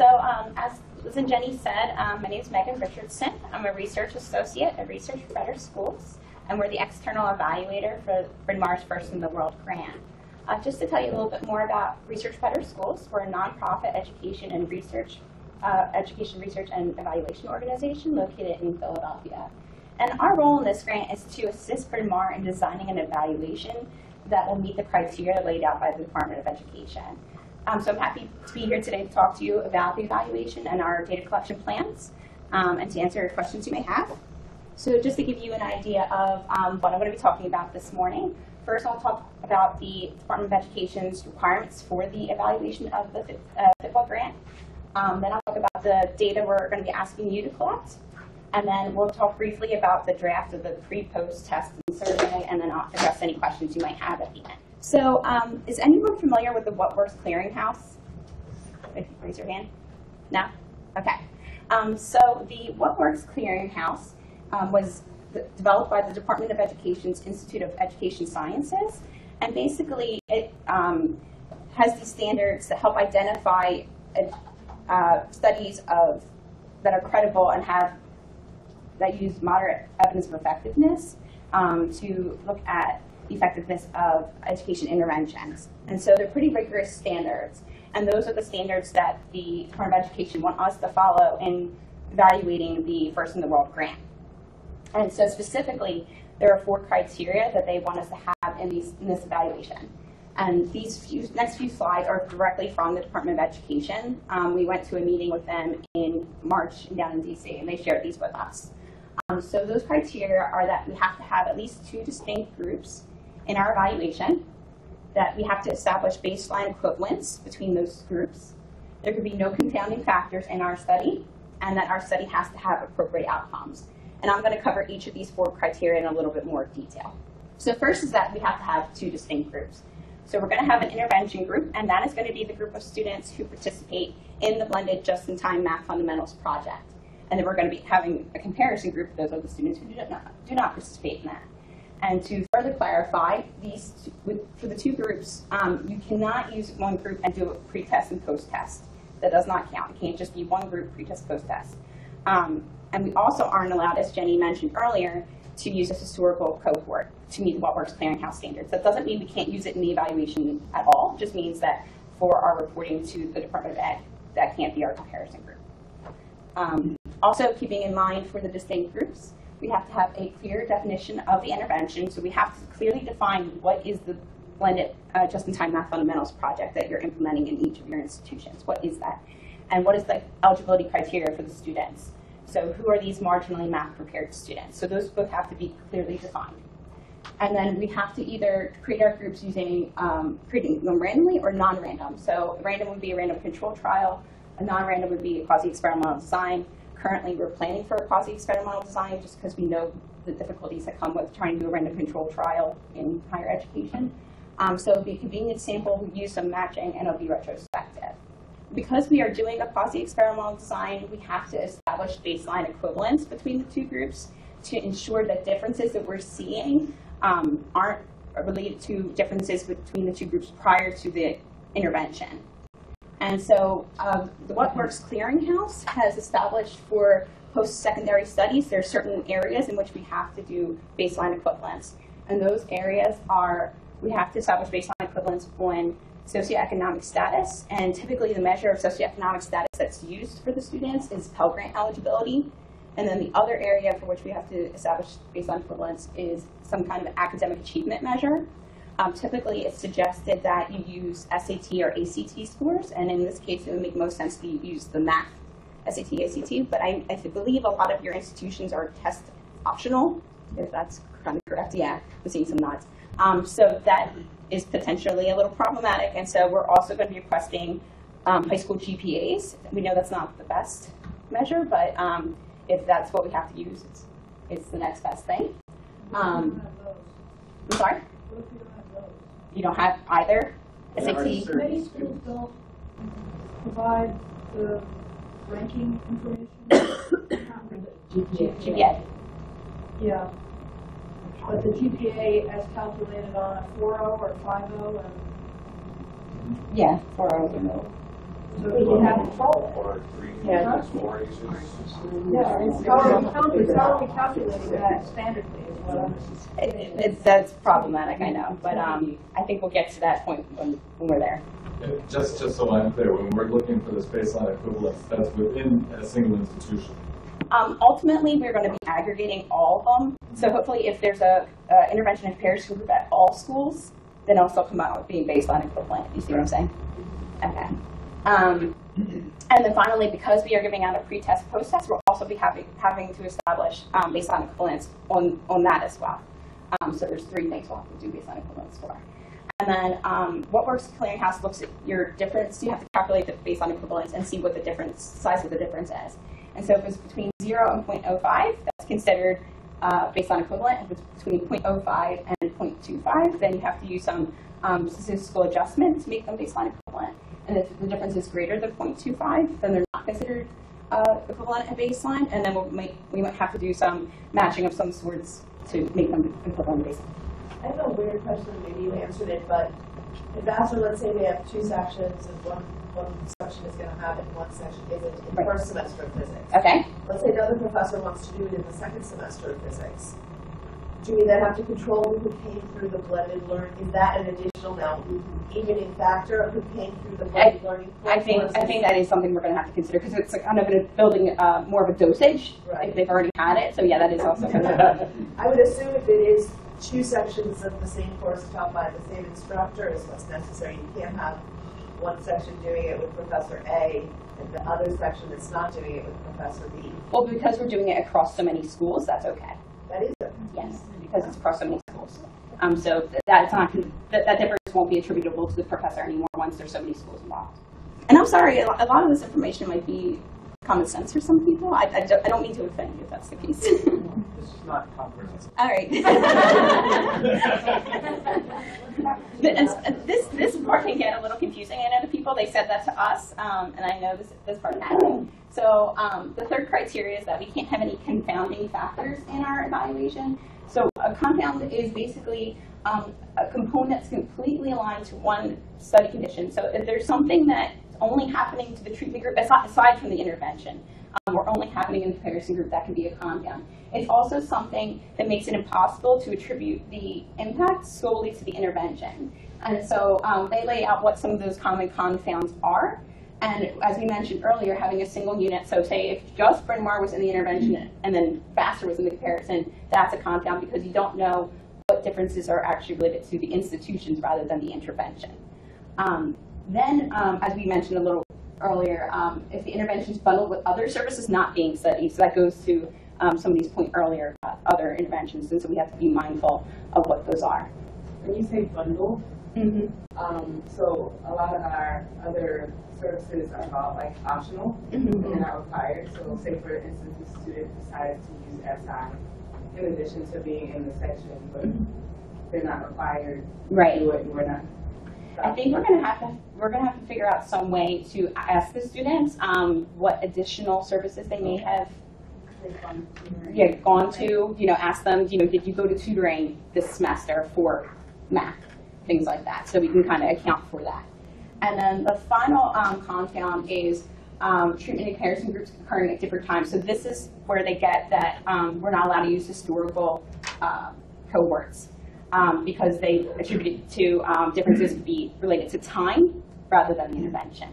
So um, as Liz and Jenny said, um, my name is Megan Richardson. I'm a research associate at Research for Better Schools, and we're the external evaluator for Bryn Mawr's First in the World grant. Uh, just to tell you a little bit more about Research for Better Schools, we're a nonprofit education and research, uh, education research and evaluation organization located in Philadelphia. And our role in this grant is to assist Bryn Mawr in designing an evaluation that will meet the criteria laid out by the Department of Education. Um, so I'm happy to be here today to talk to you about the evaluation and our data collection plans um, and to answer questions you may have. So just to give you an idea of um, what I'm going to be talking about this morning, first I'll talk about the Department of Education's requirements for the evaluation of the uh, grant. Um, then I'll talk about the data we're going to be asking you to collect. And then we'll talk briefly about the draft of the pre-post test and survey, and then I'll address any questions you might have at the end. So um, is anyone familiar with the What Works Clearinghouse? If you raise your hand. No? Okay. Um, so the What Works Clearinghouse um, was developed by the Department of Education's Institute of Education Sciences. And basically, it um, has these standards that help identify uh, studies of that are credible and have that use moderate evidence of effectiveness um, to look at the effectiveness of education interventions. And so they're pretty rigorous standards. And those are the standards that the Department of Education want us to follow in evaluating the First in the World grant. And so specifically, there are four criteria that they want us to have in, these, in this evaluation. And these few, next few slides are directly from the Department of Education. Um, we went to a meeting with them in March down in DC, and they shared these with us. Um, so those criteria are that we have to have at least two distinct groups in our evaluation, that we have to establish baseline equivalence between those groups. There could be no confounding factors in our study, and that our study has to have appropriate outcomes. And I'm going to cover each of these four criteria in a little bit more detail. So first is that we have to have two distinct groups. So we're going to have an intervention group, and that is going to be the group of students who participate in the blended just-in-time math fundamentals project. And then we're going to be having a comparison group. Those are the students who do not, do not participate in that. And to further clarify, these two, for the two groups, um, you cannot use one group and do a pre-test and post-test. That does not count. It can't just be one group pre-test, post-test. Um, and we also aren't allowed, as Jenny mentioned earlier, to use a historical cohort to meet the What Works Clearinghouse standards. That doesn't mean we can't use it in the evaluation at all. It just means that for our reporting to the Department of Ed, that can't be our comparison group. Um, also, keeping in mind for the distinct groups, we have to have a clear definition of the intervention. So we have to clearly define what is the blended uh, just-in-time math fundamentals project that you're implementing in each of your institutions. What is that? And what is the eligibility criteria for the students? So who are these marginally math prepared students? So those both have to be clearly defined. And then we have to either create our groups using um, creating them randomly or non-random. So random would be a random control trial. A non-random would be a quasi-experimental design. Currently, we're planning for a quasi-experimental design just because we know the difficulties that come with trying to do a random control trial in higher education. Um, so it'll be a convenient sample, we use some matching, and it'll be retrospective. Because we are doing a quasi-experimental design, we have to establish baseline equivalence between the two groups to ensure that differences that we're seeing um, aren't related to differences between the two groups prior to the intervention. And so uh, the What Works Clearinghouse has established for post-secondary studies, there are certain areas in which we have to do baseline equivalence. And those areas are, we have to establish baseline equivalence on socioeconomic status. And typically the measure of socioeconomic status that's used for the students is Pell Grant eligibility. And then the other area for which we have to establish baseline equivalence is some kind of academic achievement measure. Um, typically, it's suggested that you use SAT or ACT scores, and in this case, it would make most sense to use the math SAT, ACT, but I, I believe a lot of your institutions are test optional, if that's kind of correct. Yeah, I'm seeing some nods. Um, so that is potentially a little problematic, and so we're also going to be requesting um, high school GPAs. We know that's not the best measure, but um, if that's what we have to use, it's, it's the next best thing. Um, I'm sorry? You don't have either SAT? Many schools don't provide the ranking information. GPA. Yeah. But the GPA as calculated on a 4.0 or 5.0 and Yeah, 4.0 or no. So we can have control. Or three, Yeah. four ages. Yeah, it's how are we, calculating- how calculating that standardly is what I'm. It, it, it's- that's problematic, I know, but um, I think we'll get to that point when, when we're there. Just, just so I'm clear, when we're looking for this baseline equivalence, that's within a single institution. Um, ultimately, we're going to be aggregating all of them. So hopefully, if there's a, a intervention and pairs group at all schools, then it'll still come out with being baseline equivalent. You see what I'm saying? Okay. Um, and then finally, because we are giving out a pre-test, post-test, we'll also be having, having to establish um, baseline equivalence on, on that as well. Um, so there's three things we'll have to do baseline equivalence for. And then um, what Works Clearinghouse looks at your difference. You have to calculate the baseline equivalence and see what the difference size of the difference is. And so if it's between 0 and 0.05, that's considered uh, baseline equivalent. If it's between 0.05 and 0.25, then you have to use some um, statistical adjustment to make them baseline equivalent. And if the difference is greater than 0.25, then they're not considered uh, equivalent at baseline. And then we'll make, we might have to do some matching of some sorts to make them equivalent at baseline. I have a weird question, maybe you answered it, but in Vassar, let's say we have two sections and one, one section is gonna have it and one section isn't in Right. first semester of physics. Okay? Let's say another professor wants to do it in the second semester of physics. Do we then have to control who came through the blended learning? Is that an additional now evening factor of who came through the blended learning? I think, I think that is something we're going to have to consider because it's kind of building uh, more of a dosage Right. if they've already had it. So yeah, that is also. I would assume if it is two sections of the same course taught by the same instructor is what's necessary. You can't have one section doing it with Professor A and the other section that's not doing it with Professor B. well, because we're doing it across so many schools, that's okay. That is it. Yes, because it's across so many schools. Um, so that's not that, that difference won't be attributable to the professor anymore once there's so many schools involved. And I'm sorry, a a lot of this information might be common sense for some people. I, I, don't, I don't mean to offend you if that's the case. This is not comprehensive. All right. And this this part can get a little confusing. I know the people they said that to us, um, and I know this this part happened. So um, the third criteria is that we can't have any confounding factors in our evaluation. So a confound is basically um, a component that's completely aligned to one study condition. So if there's something that's only happening to the treatment group, aside, aside from the intervention, um, or only happening in the comparison group, that can be a confound. It's also something that makes it impossible to attribute the impact solely to the intervention. And so um, they lay out what some of those common confounds are. And as we mentioned earlier, having a single unit, so say if just Bryn Mawr was in the intervention and then Vassar was in the comparison, that's a confound because you don't know what differences are actually related to the institutions rather than the intervention. Um, then, um, as we mentioned a little earlier, um, if the intervention is bundled with other services not being studied, so that goes to um, somebody's point earlier about other interventions, and so we have to be mindful of what those are. When you say bundle, Mm-hmm. um, so a lot of our other services are about like optional Mhm. and not required. So say for instance, the student decides to use SI in addition to being in the section, but they're not required to Right. do it, and we're not. I think we're gonna have to we're gonna have to figure out some way to ask the students um, what additional services they may have yeah, gone to. You know, ask them. You know, did you go to tutoring this semester for math, things like that. So we can kind of account for that. And then the final um, confound is um, treatment and comparison groups occurring at different times. So this is where they get that um, we're not allowed to use historical uh, cohorts um, because they attribute it to um, differences to be related to time rather than the intervention.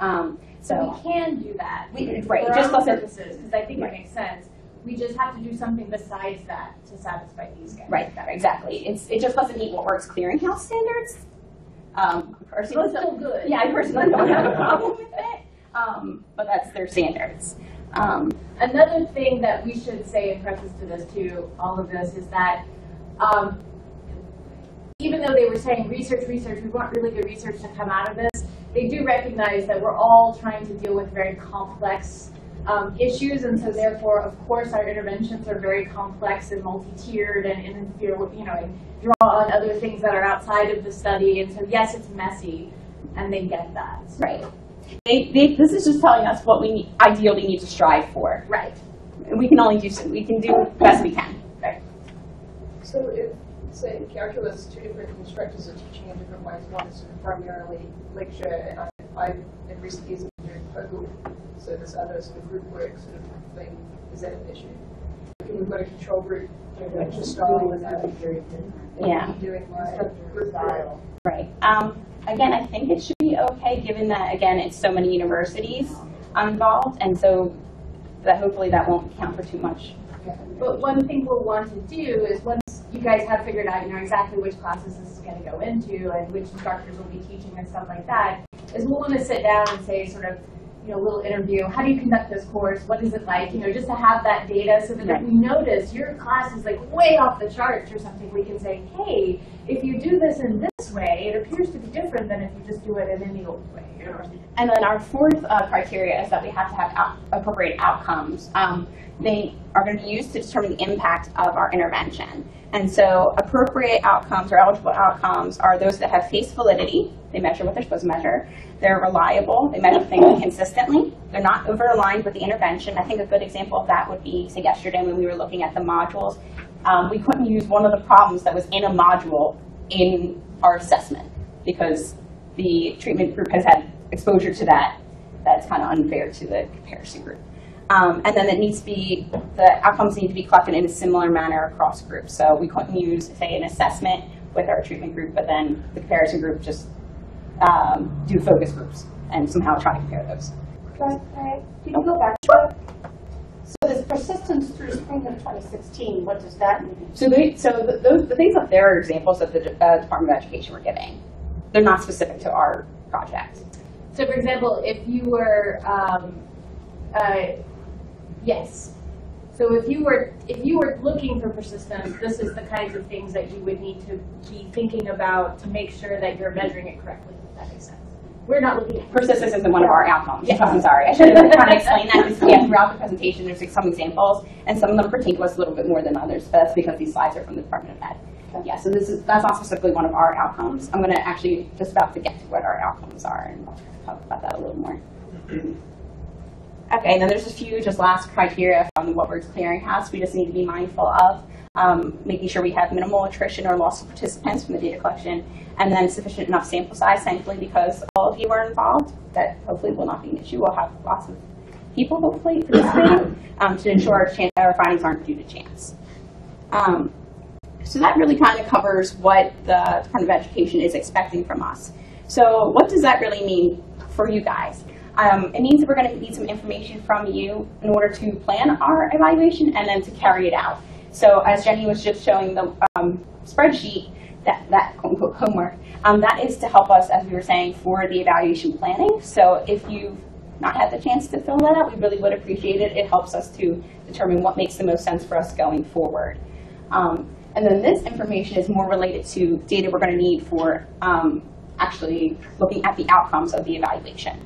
Um, So so, we can do that. We- right, For it just our doesn't- purposes, because I think it makes sense. We just have to do something besides that to satisfy these guys. right, exactly. It's, it just doesn't meet what works clearinghouse standards. Um, personally, But still good. Yeah, I personally don't have a problem with it, um, but that's their standards. Um, Another thing that we should say in preface to this, to all of this, is that um, even though they were saying research, research, we want really good research to come out of this, they do recognize that we're all trying to deal with very complex um, issues, and so therefore, of course, our interventions are very complex and multi-tiered and interfere with, you know, and draw on other things that are outside of the study, and so yes, it's messy, and they get that. right. They, they, this is just telling us what we need, ideally need to strive for. Right. And we can only do, so- we can do the best we can. Right. So if, say, in calculus, two different instructors are teaching in different ways, one is primarily lecture and I've in recent years have been doing POGIL, so this other sort of group work sort of thing, is that an issue? If we've got a control group doing lecture style and then Yeah. doing like group style. Right. Um, again, I think it should be okay, given that, again, it's so many universities involved, and so that hopefully that won't count for too much. But one thing we'll want to do is once you guys have figured out, you know, exactly which classes this is going to go into and which instructors will be teaching and stuff like that, is we'll want to sit down and say sort of, you know, a little interview. How do you conduct this course? What is it like? You know, just to have that data so that Right. if we notice your class is like way off the charts or something, we can say, hey, if you do this in this way, it appears to be different than if you just do it in any old way. And then our fourth uh, criteria is that we have to have out- appropriate outcomes. Um, they are going to be used to determine the impact of our intervention. And so appropriate outcomes or eligible outcomes are those that have face validity. They measure what they're supposed to measure. They're reliable. They measure things consistently. They're not over aligned with the intervention. I think a good example of that would be, say, yesterday when we were looking at the modules. Um, we couldn't use one of the problems that was in a module in our assessment because the treatment group has had exposure to that. That's kind of unfair to the comparison group. Um, and then it needs to be, the outcomes need to be collected in a similar manner across groups. So we couldn't use, say, an assessment with our treatment group, but then the comparison group just um, do focus groups and somehow try to compare those. Can I, can you go back to that? So this persistence through spring of 2016, what does that mean? So, they, so the, those, the things up there are examples that the uh, Department of Education were giving. They're not specific to our project. So, for example, if you were, um, uh, yes. So if you were if you were looking for persistence, this is the kinds of things that you would need to be thinking about to make sure that you're measuring it correctly. If that makes sense. We're not looking at Persistence isn't one of our outcomes. I'm sorry. I should have been trying to explain that because yeah, throughout the presentation, there's like some examples, and some of them pertain to us a little bit more than others. But that's because these slides are from the Department of Ed. Yeah, so this is that's not specifically one of our outcomes. I'm going to actually just about to get to what our outcomes are and talk about that a little more. Okay, and then there's a few just last criteria from What Works Clearinghouse we just need to be mindful of. Um, making sure we have minimal attrition or loss of participants from the data collection, and then sufficient enough sample size, thankfully, because all of you are involved, that hopefully will not be an issue. We'll have lots of people hopefully participating um, to ensure our, chan- our findings aren't due to chance. Um, so that really kind of covers what the Department of Education is expecting from us. So what does that really mean for you guys? Um, it means that we're going to need some information from you in order to plan our evaluation and then to carry it out. So as Jenny was just showing the um, spreadsheet, that, that quote unquote homework, um, that is to help us, as we were saying, for the evaluation planning. So if you've not had the chance to fill that out, we really would appreciate it. It helps us to determine what makes the most sense for us going forward. Um, and then this information is more related to data we're going to need for um, actually looking at the outcomes of the evaluation.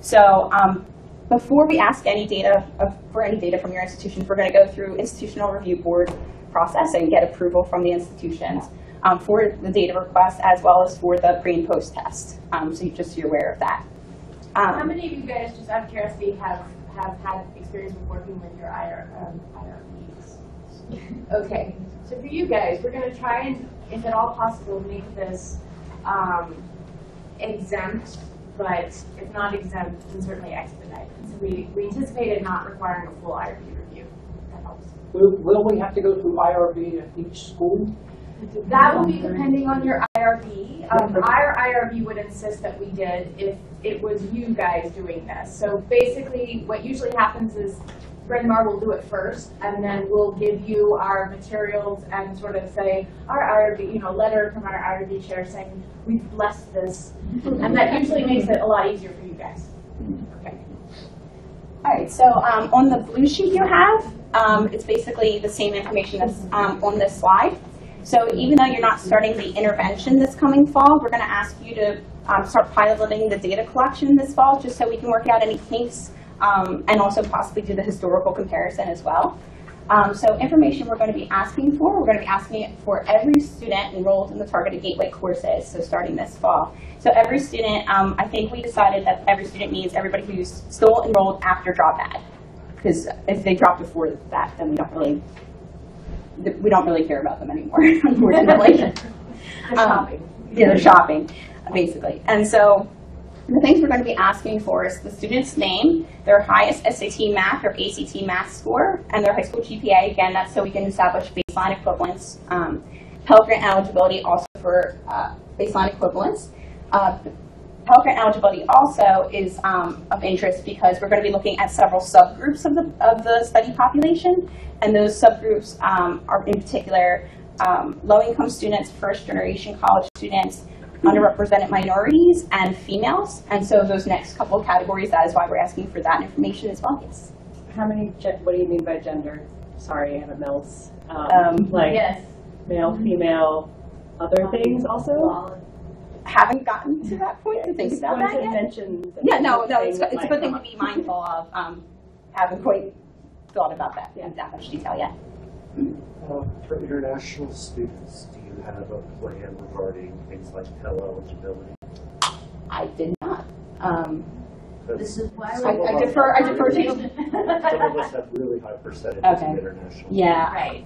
So um, before we ask any data of, for any data from your institutions, we're going to go through institutional review board process and get approval from the institutions um, for the data request as well as for the pre and post test. Um, so you, just so you're aware of that. Um, How many of you guys, just out of curiosity, have, have had experience with working with your IR, um, IRBs? Okay, so for you guys, we're gonna try and, if at all possible, make this, um, exempt, but if not exempt, then certainly expedited. So we, we anticipated not requiring a full IRB review. That helps. Will, will we have to go through IRB at each school? That will be depending on your IRB. Um, our IRB would insist that we did if it was you guys doing this. So basically, what usually happens is Bryn will do it first, and then we'll give you our materials and sort of say, our IRB, you know, letter from our IRB chair saying, we've blessed this. And that usually makes it a lot easier for you guys. Okay. All right, so um, on the blue sheet you have, um, it's basically the same information that's um, on this slide. So even though you're not starting the intervention this coming fall, we're going to ask you to um, start piloting the data collection this fall, just so we can work out any kinks um, and also possibly do the historical comparison as well. Um, so information we're going to be asking for, we're going to be asking it for every student enrolled in the targeted gateway courses, so starting this fall. So every student, um, I think we decided that every student means everybody who's still enrolled after drop ad. Because if they drop before that, then we don't really, we don't really care about them anymore, unfortunately. They're Um, shopping. yeah, they're shopping, basically. And so The things we're going to be asking for is the student's name, their highest SAT math or ACT math score, and their high school GPA. Again, that's so we can establish baseline equivalence. Um, Pell Grant eligibility also for uh, baseline equivalence. Uh, Pell Grant eligibility also is um, of interest because we're going to be looking at several subgroups of the, of the study population, and those subgroups um, are in particular um, low-income students, first-generation college students, underrepresented minorities, and females. And so those next couple of categories, that is why we're asking for that information as well. Yes. How many, what do you mean by gender? Sorry, I have a Mills. Um, Um, Like Yes. male, female, other things also? Haven't gotten to that point to think about that yet. mention Yeah, no, no, it's, it's a good thing to be mindful of. Um, haven't quite thought about that in that much detail yet. Uh, For international students, do you have a plan regarding things like Pell eligibility? I did not. Um, This is why I, I defer. I defer to you. Some of us have really high percentages Okay. of international. Yeah, Right.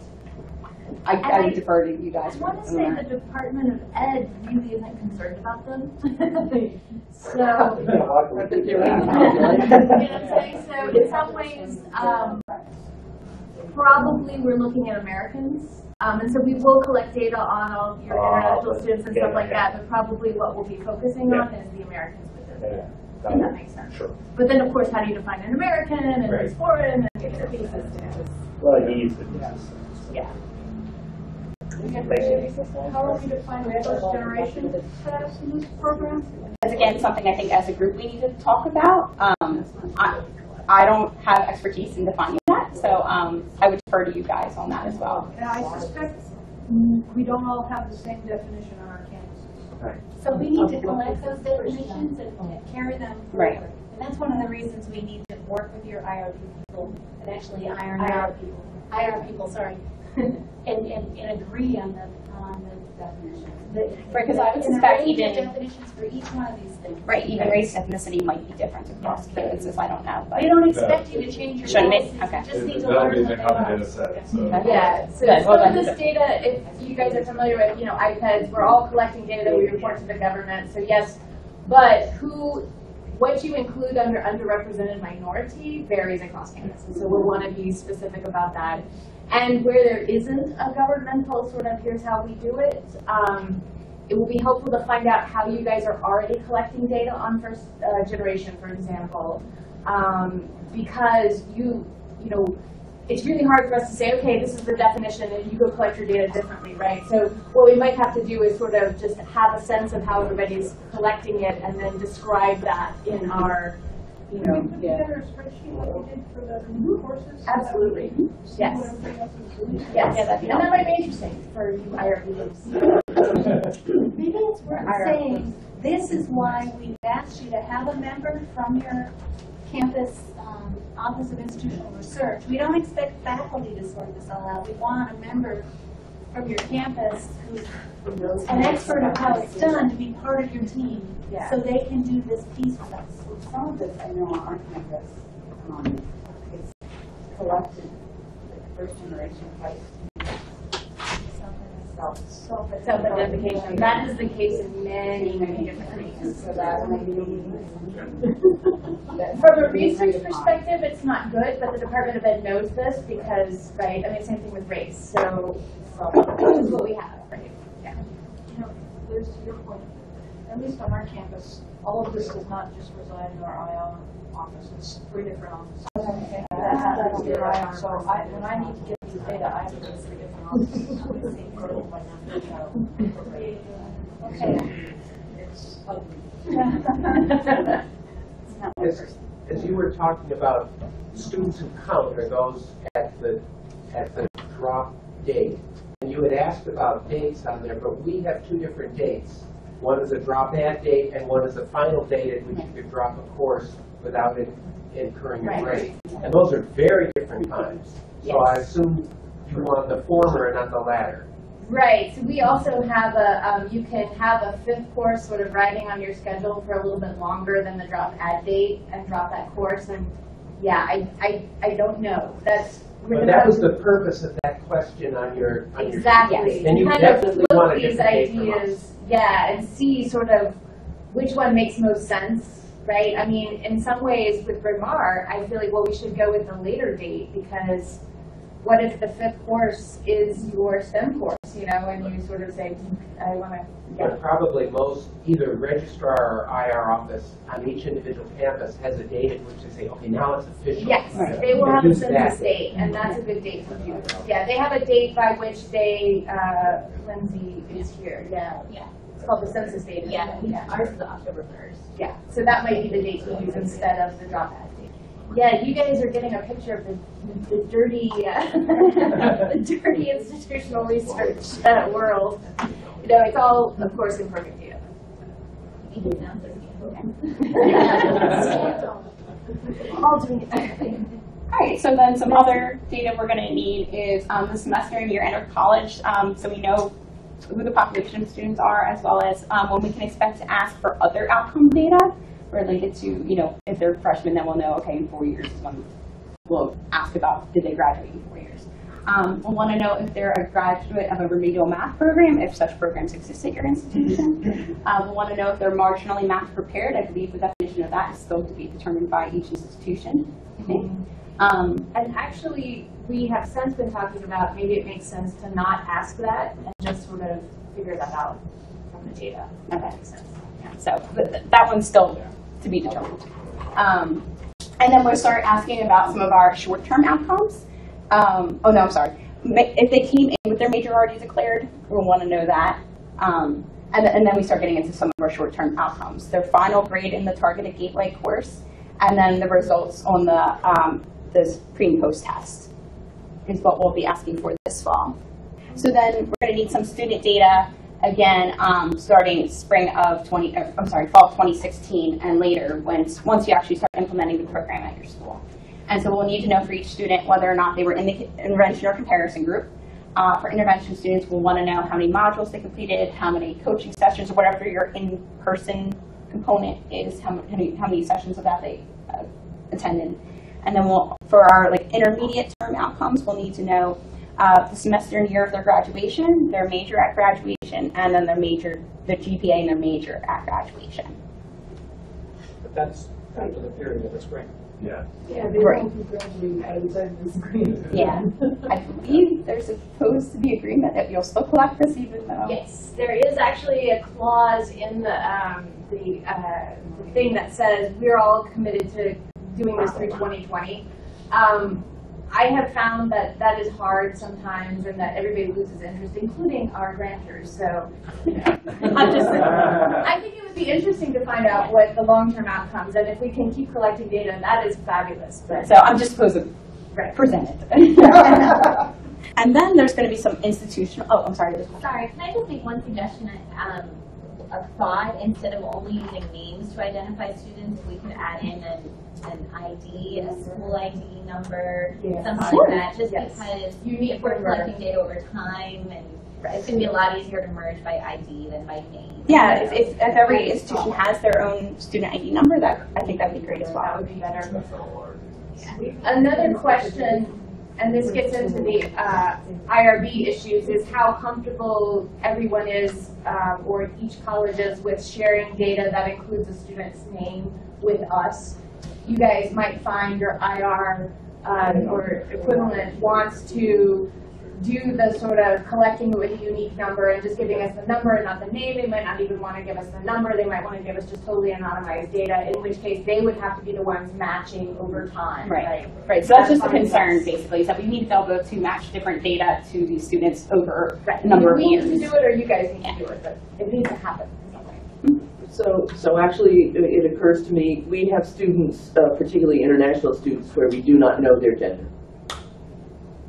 I, I would defer to you guys. I want to say that. the Department of Ed really isn't concerned about them. So, Yeah, I would think You know what I'm saying? So in some ways, um, probably we're looking at Americans. Um, and so we will collect data on all of your Oh, international students and yeah, stuff like yeah. that, but probably what we'll be focusing Yeah. on is the Americans within Yeah, it. got If it. that makes sense. Sure. But then, of course, how do you define an American and who's Right. foreign and get their pieces Well, he used it. Yeah. How are we defining first generation status in this program? That's again something I think as a group we need to talk about. Um, I, I don't have expertise in defining that, so um, I would defer to you guys on that as well. And I suspect mm, we don't all have the same definition on our campuses. so we need to collect those definitions and and carry them forward. Right. forward. And that's one of the reasons we need to work with your IR people and actually iron out. people. IR people, sorry. And, and, and agree on the, on the definitions. The- Right, 'cause I would and a suspect range even- Definitions for each one of these things. Right, even race ethnicity might be different across campuses. I don't know, but They don't expect you to change your Shouldn't it? policies, Okay. you just need to That'll learn be what the they common are. data set, so. Yeah, so Good, well some of done. this data, if you guys are familiar with, you know, IPEDS, we're all collecting data that we report to the government, so yes. But who, what you include under underrepresented minority varies across campuses, so we'll want to be specific about that. And where there isn't a governmental sort of, here's how we do it, um, it will be helpful to find out how you guys are already collecting data on first uh, generation, for example. Um, because you, you know, it's really hard for us to say, okay, this is the definition, and you go collect your data differently, right? So what we might have to do is sort of just have a sense of how everybody's collecting it, and then describe that in our, you Can we know, put yeah. together a spreadsheet like we did for the new courses? Absolutely. Yes. what everybody else is doing? Yes, Yeah, that'd be and that might be interesting for you IRBs. Maybe it's worth saying, this is why we've asked you to have a member from your campus um, Office of Institutional Research. We don't expect faculty to sort this all out. We want a member from your campus who's an expert of how it's done to be part of your team. So they can do this piece with us. Some of this, I know on our campus, um, is collected, like first generation white. Self, self. Self-identification, that is the case in many, many different regions. So that. From a research perspective, it's not good, but the Department of Ed knows this because, right, I mean, same thing with race, so, this is what we have, right? Yeah. You know, Liz, to your point, at least on our campus, all of this does not just reside in our IR office, it's three different offices. That happens in our IR, so I, when I need to get these data, I have to go to three different offices. Okay. It's ugly. As, as you were talking about students who count are those at the, at the drop date. And you had asked about dates on there, but we have two different dates. One is a drop at date and one is a final date at which you could drop a course without in- incurring a Right. grade. And those are very different times. So I Yes. assume you want the former and not the latter. Right, so we also have a, um, you can have a fifth course sort of riding on your schedule for a little bit longer than the drop add date and drop that course, and yeah, I, I, I don't know, that's. But that was the purpose of that question on your, on your. Exactly. And you Kind of definitely look want a these different date from us. ideas, Yeah, and see sort of which one makes most sense, right? I mean, in some ways with Bryn Mawr, I feel like, well, we should go with the later date because what if the fifth course is your STEM course, you know, and you sort of say, I want to, But probably most, either registrar or IR office on each individual campus has a date at which they say, okay, now it's official. Yes, they will have a census date, and that's a good date to use. Yeah, they have a date by which they, uh, Lindsay is here, yeah. Yeah. It's called the census date. Yeah, yeah, ours is October first. Yeah, so that might be the date to use instead of the dropout date. Yeah, you guys are getting a picture of the, the dirty, uh, the dirty institutional research uh, world. You know, it's all, of course, imperfect data. All doing it. All right, so then some other data we're going to need is um, the semester and year entered college, um, so we know who the population of students are, as well as um, when we can expect to ask for other outcome data related to, you know, if they're freshmen, then we'll know, okay, in four years is when we'll ask about did they graduate in four years. Um, we'll want to know if they're a graduate of a remedial math program, if such programs exist at your institution. Uh, we'll want to know if they're marginally math prepared. I believe the definition of that is still to be determined by each institution. I think. Um, And actually, we have since been talking about maybe it makes sense to not ask that and just sort of figure that out from the data. That makes sense. Yeah, So th- th- that one's still to be determined. Um, And then we'll start asking about some of our short-term outcomes. Um, Oh, no, I'm sorry. If they came in with their major already declared, we'll want to know that. Um, And and then we start getting into some of our short-term outcomes. Their final grade in the targeted gateway course, and then the results on the, this pre and post test is what we'll be asking for this fall. So then we're going to need some student data, again, um, starting spring of 20, uh, I'm sorry, fall of 2016 and later, once, once you actually start implementing the program at your school. And so we'll need to know for each student whether or not they were in the intervention or comparison group. Uh, for intervention students, we'll want to know how many modules they completed, how many coaching sessions, or whatever your in-person component is, how many, how many sessions of that they uh, attended. And then we'll, for our like intermediate term outcomes, we'll need to know uh, the semester and year of their graduation, their major at graduation, and then their major, their GPA and their major at graduation. But that's after the period of the spring. Yeah. Yeah, they Right. don't graduate outside the screen. Yeah. I believe there's supposed to be agreement that you'll still collect this even though. Yes, there is actually a clause in the, um, the, uh, the thing that says we're all committed to doing this through 2020. Um, I have found that that is hard sometimes and that everybody loses interest, including our grantors, so. you know, I'm just, I think it would be interesting to find out what the long-term outcomes, and if we can keep collecting data, that is fabulous, but. So I'm just supposed to Right. present it. And then there's going to be some institutional, oh, I'm sorry. Sorry, can I just make one suggestion, um, a thought, instead of only using names to identify students, we could add in an, an ID, a school ID number, Yes. something Sure. like that, just Yes. because you need we're collecting data over time, and it's gonna be a lot easier to merge by ID than by name. Yeah, if, if, if every institution has their own student ID number, that, I think that'd be great as well. That well. would be better. Another question, and this gets into the uh, IRB issues, is how comfortable everyone is, um, or each college is, with sharing data that includes a student's name with us. You guys might find your IR um, or equivalent wants to do the sort of collecting with a unique number and just giving us the number and not the name. They might not even want to give us the number. They might want to give us just totally anonymized data, in which case they would have to be the ones matching over time. Right, right. So that's just a concern, basically, is that we need to be able to match different data to these students over Right. a number of years. We need to do it, or you guys need to do it, but it needs to happen. So, so actually, it it occurs to me, we have students, uh, particularly international students, where we do not know their gender.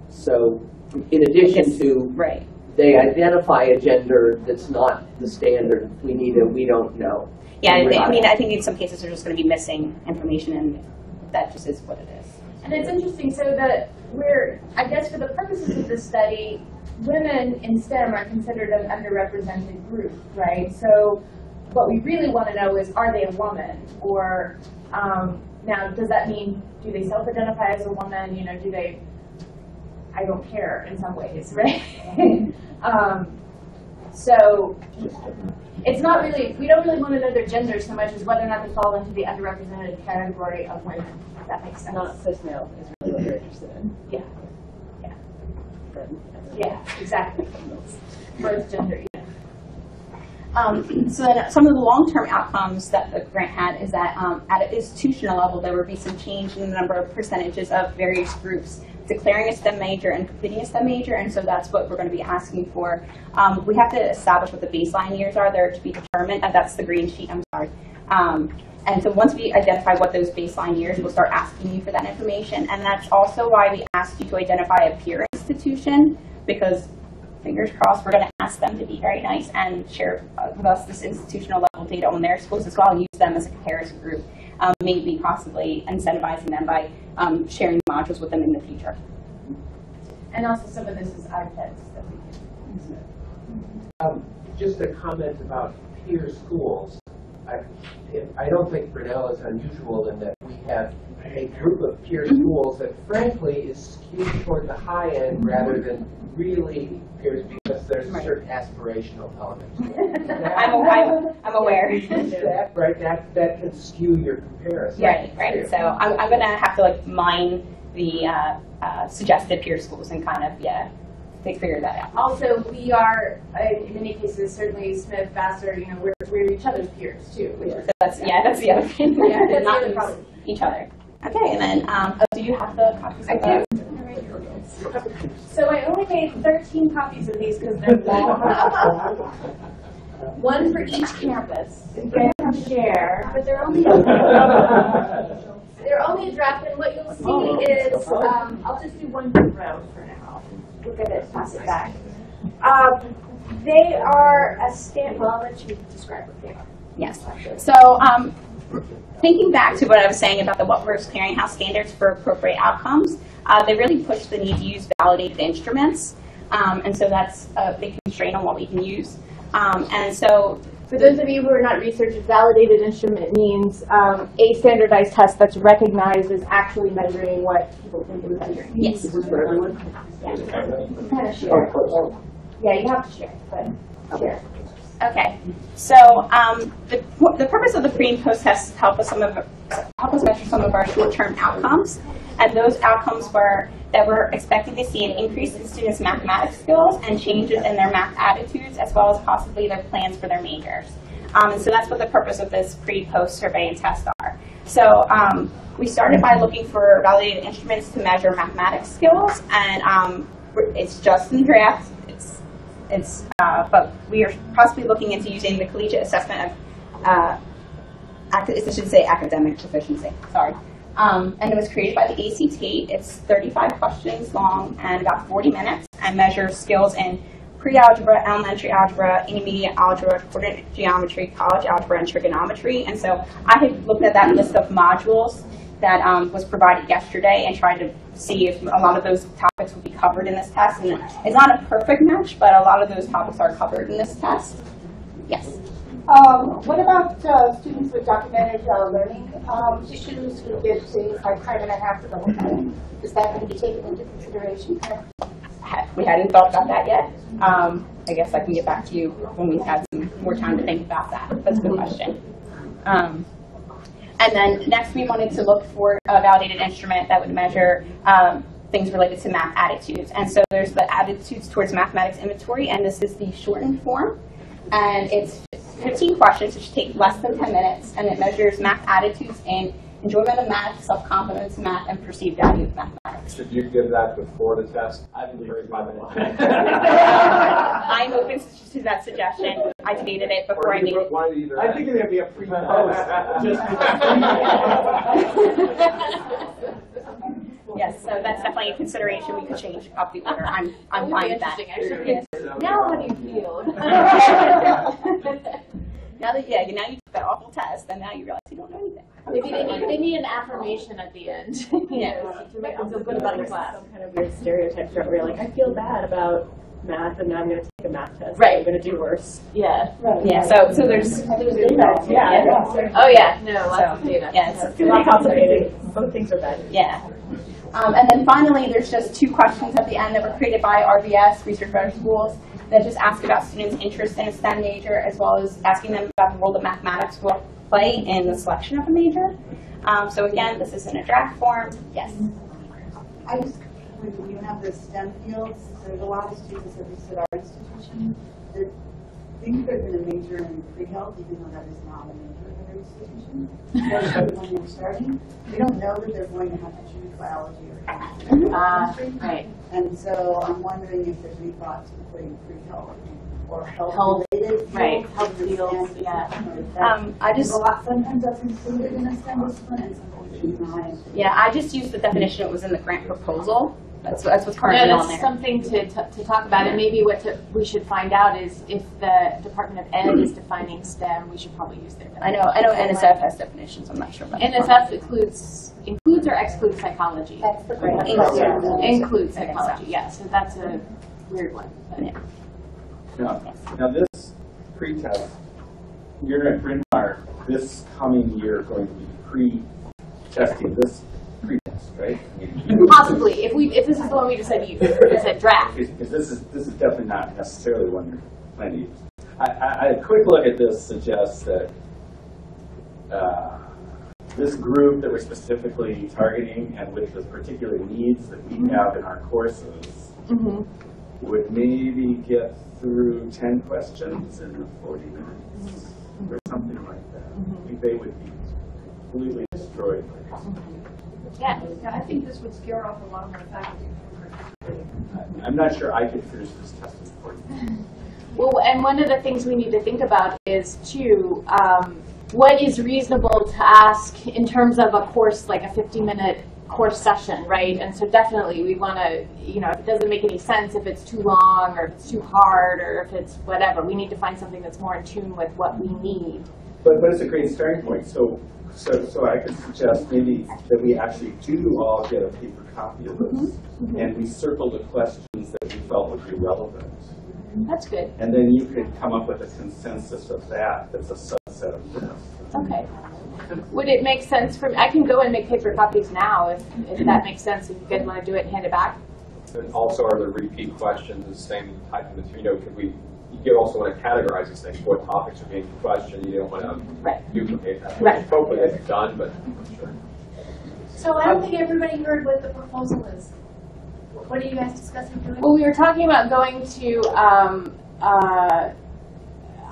So, in addition to, Right. they identify a gender that's not the standard, we need a, we don't know. Yeah, And we're I I mean, I think in some cases they're just going to be missing information, and that just is what it is. And it's interesting, so that we're, I guess for the purposes of this study, women in STEM are considered an underrepresented group, right? So what we really want to know is, are they a woman? Or, um, now, does that mean, do they self-identify as a woman? You know, do they, I don't care in some ways, right? um, so, it's not really, we don't really want to know their gender so much as whether or not they fall into the underrepresented category of women, if that makes sense. Not cis male is really what you're interested in. Yeah. Yeah. Yeah, exactly. Birth gender. Um, so then some of the long-term outcomes that the grant had is that um, at an institutional level, there would be some change in the number of percentages of various groups declaring a STEM major and completing a STEM major, and so that's what we're going to be asking for. Um, we have to establish what the baseline years are. They're to be determined, and that's the green sheet, I'm sorry. Um, and so once we identify what those baseline years, we'll start asking you for that information. And that's also why we asked you to identify a peer institution, because fingers crossed, we're going to ask them to be very nice and share uh, with us this institutional level data on their schools as well and use them as a comparison group, um, maybe possibly incentivizing them by um, sharing modules with them in the future. And also some of this is IPEDS that we can. use. Um, just a comment about peer schools. I, don't think Grinnell is unusual in that we have a group of peer schools that frankly is skewed toward the high end rather than really peers because there's a certain aspirational element. I'm, I'm, I'm aware. That, right, that, that can skew your comparison. Right, right. So I'm, I'm going to have to like mine the uh, uh, suggested peer schools and kind of, yeah, to figure that out. Also, we are, uh, in many cases, certainly Smith, Vassar, you know, we're, we're each other's peers too. which is- So that's, yeah, that's the other thing. Yeah, that's the Not other use problem. each other. Okay, and then, um, oh, do you have the copies I of do. So I only made 13 copies of these because they're long. One for each campus. You can share, but they're only, they're only a draft, and what you'll see is, um, I'll just do one per row for now. Look at it, pass it back. Um, they are a stand, well, I'll let you describe what they are. Yes. So, um, thinking back to what I was saying about the What Works Clearinghouse standards for appropriate outcomes, uh, they really push the need to use validated instruments. Um, and so that's a big constraint on what we can use. Um, and so For those of you who are not researchers, validated instrument means um, a standardized test that's recognized as actually measuring what people think is measuring. Yes. Is this for everyone? Yeah. Kind of share. Yeah, you have to share, but share. Okay, so um, the, the purpose of the pre and post tests is to help us some of help us measure some of our short-term outcomes, and those outcomes were that we're expecting to see an increase in students' mathematics skills and changes in their math attitudes, as well as possibly their plans for their majors. Um, and so that's what the purpose of this pre-post survey and test are. So um, we started by looking for validated instruments to measure mathematics skills, and um, it's just in draft. It's it's, uh, but we are possibly looking into using the collegiate assessment of, uh, I should say academic proficiency, sorry. Um, and it was created by the ACT. It's 35 questions long and about 40 minutes and measures skills in pre-algebra, elementary algebra, intermediate algebra, coordinate geometry, college algebra, and trigonometry. And so I had looked at that list of modules that um, was provided yesterday and tried to see if a lot of those topics would be covered in this test. And it's not a perfect match, but a lot of those topics are covered in this test. Yes. Um, what about uh, students with documented uh, learning um, issues who get things like time and a half to go home? Is that going to be taken into consideration? We hadn't thought about that yet. Um, I guess I can get back to you when we've had some more time to think about that. That's a good question. Um, and then next, we wanted to look for a validated instrument that would measure um, things related to math attitudes. And so there's the attitudes towards mathematics inventory, and this is the shortened form. And it's 15 questions, which take less than 10 minutes, and it measures math attitudes and enjoyment of math, self-confidence in math, and perceived value of mathematics. Should you give that before the test? I've been very by I'm open to that suggestion. I debated it before I made it. I think it's gonna be a pre-post. Yes, so that's definitely a consideration. We could change up the order. I'm, I'm That would fine be with that. interesting, Yes. Now how do you feel? Now that, yeah, now you took that awful test, and now you realize you don't know anything. Maybe they need, they need an affirmation at the end. Yeah. To make them feel good about the class. Some kind of weird stereotypes where you're like, I feel bad about math and now I'm going to take a math test. Right. I'm going to do worse. Yeah. Yeah, so, so there's. Yeah. Oh, yeah, no, lots of data. yeah, it's- It's not complicated. Both things are bad. Yeah. Um, and then finally, there's just two questions at the end that were created by RBS, Research Better Schools. That just ask about students' interest in a STEM major, as well as asking them about the role that mathematics will play in the selection of a major. Um, so again, this is in a draft form. Yes. I just, when you have the STEM fields, there's a lot of students, at least at our institution, that think they're going to major in pre-health, even though that is not a major at our institution. Especially when they're starting, we don't know that they're going to have to choose biology or chemistry. or Ah, right. And so I'm wondering if there's any thoughts to putting pre-health or Health, health-related right, fields health in fields, yeah. Um, I just- a lot, sometimes that's included in a STEM discipline and sometimes it's not. Yeah, I just used the definition that was in the grant proposal. That's, that's what's No, currently on that's there. something to, to to talk about, and maybe what to- we should find out is if the Department of Ed is defining STEM, we should probably use their I know, I know NSF has definitions, I'm not sure about. NSF includes, includes or excludes psychology? That's the Right. Includes, includes psychology, yeah, so that's a weird one. but- Yeah. Now, now this pre-test, you're at Bryn Mawr, this coming year going to be pre-testing this pre-test, right? I mean, Possibly, if we, if this is the one we just said use, is it draft? Because this is, this is definitely not necessarily one you're planning to use. I, I, a quick look at this suggests that, uh, this group that we're specifically targeting and with the particular needs that we have in our courses Mhm. would maybe get through ten questions in forty minutes or something like that. I think they would be completely destroyed by this. Yeah. Yeah, I think this would scare off a lot of my faculty. I'm not sure I could finish this test minutes. Well, and one of the things we need to think about is too, um, what is reasonable to ask in terms of a course, like a 50-minute course session, right? And so definitely we want to, you know, if it doesn't make any sense, if it's too long or if it's too hard or if it's whatever, we need to find something that's more in tune with what we need. But, but it's a great starting point. So, so, so I could suggest maybe that we actually do all get a paper copy of this, mm-hmm. and we circle the questions that we felt would be relevant. Mm-hmm. That's good. And then you could come up with a consensus of that that's a subset of this. Okay. Would it make sense for, me? I can go and make paper copies now if, if that mm-hmm. makes sense, if you guys want to do it and hand it back? And also, are the repeat questions the same type of material? Could we, you also want to categorize these things, what topics are being questioned, you don't want to duplicate that. Right. Hopefully it's done, but I'm sure. So I don't think everybody heard what the proposal is. What are you guys discussing doing? Well, we were talking about going to, um, uh,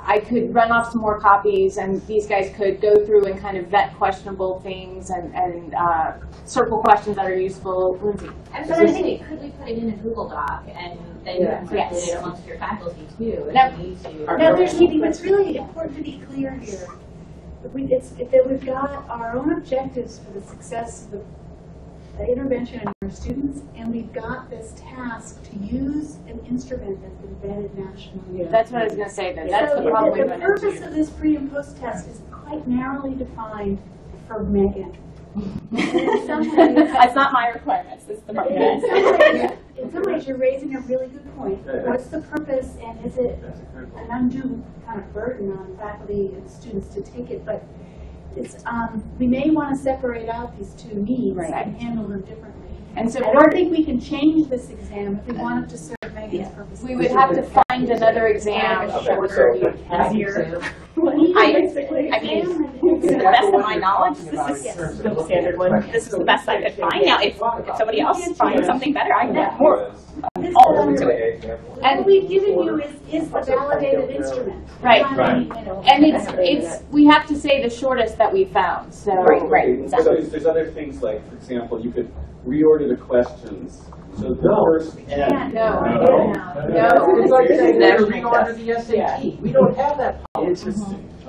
I could run off some more copies and these guys could go through and kind of vet questionable things and, and, uh, circle questions that are useful. Lindsay? I was gonna could we put it in a Google Doc and then you can circulate Yes. it amongst your faculty too, if Now- you need to? Now, there's, Katie, what's really important to be clear here, that we, it's, that we've got our own objectives for the success of the the intervention in our students, and we've got this task to use an instrument that's been vetted nationally. That's what I was gonna say then. That's So the problem we the run purpose into. of this pre and post test is quite narrowly defined for Megan. In some ways- It's not my requirements, it's the in market. some ways, in some ways, you're raising a really good point. What's the purpose, and is it an undue kind of burden on faculty and students to take it? But it's, um, we may want to separate out these two needs and handle them differently. And so I don't think we can change this exam if we want it to serve Megan's purposes. We would have to find another exam shorter, easier. I, I mean, to the best of my knowledge, this is the standard one. This is the best I could find. Now, if, if somebody else finds something better, I can more. I'm all open to it. And what we've given you is, is the validated instrument. Right. Not, you know, And it's, it's, we have to say the shortest that we found, so. So there's, there's other things like, for example, you could reorder the questions. So the first. can't. No. No. no. It's like saying we're reorder the SAT. We don't have that policy.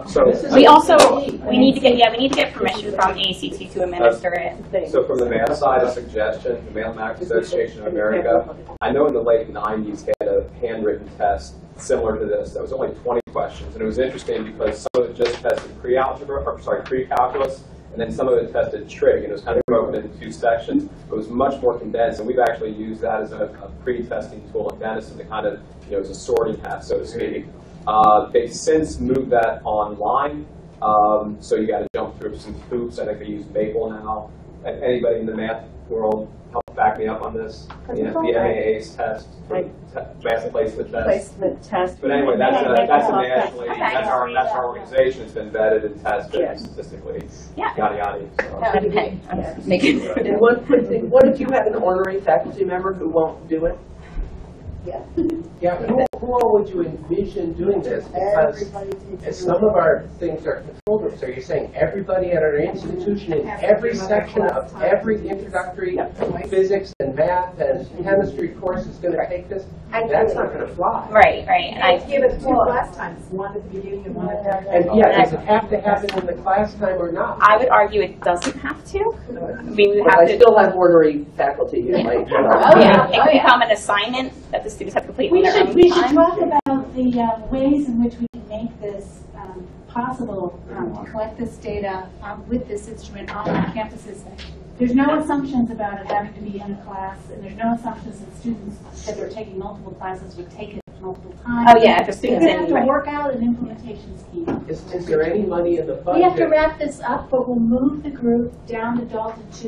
So, We also, we need to get, yeah, we need to get permission from ACT to administer it. so from the math side, a suggestion, the Mathematics Association of America, I know in the late nineties, they had a handwritten test similar to this, that was only twenty questions, and it was interesting because some of it just tested pre-algebra, or sorry, pre-calculus, and then some of it tested trig, and it was kind of broken into two sections. It was much more condensed, and we've actually used that as a, a pre-testing tool in Denison to kind of, you know, as a sorting hat, so to speak. Uh, they've since moved that online, um, so you got to jump through some hoops. I think they use Maple now. Anybody in the math world back me up on this. The the MAA's test, the te- master placement test. Placement test. But anyway, that's a, that's a nationally, Okay. that's our, that's our organization, it's been vetted and tested Yes. statistically, Yeah. yada yada. so. Okay, I'm making. And what, what if you have an ornery faculty member who won't do it? Yeah, who, who all would you envision doing this? Because as some of our things are control groups, are you saying everybody at our institution in every section of every introductory physics and math and chemistry course is gonna take this? That's not gonna fly. Right, right, and I, give it two class times, one at the beginning and one at the end. And yeah, does it have to happen in the class time or not? I would argue it doesn't have to. I mean, we But have I to. still have ornery faculty who might, you know. Oh, yeah, oh, it can become an assignment that the students have to complete in We their should, own we should time. talk about the uh, ways in which we can make this um, possible, um, to collect this data um, with this instrument on our campuses. There's no assumptions about it having to be in a class, and there's no assumptions that students that are taking multiple classes would take it multiple times. Oh, yeah, if a student's We in- have to right. work out an implementation scheme. Is, is there any money in the budget? We have to wrap this up, but we'll move the group down to Dalton to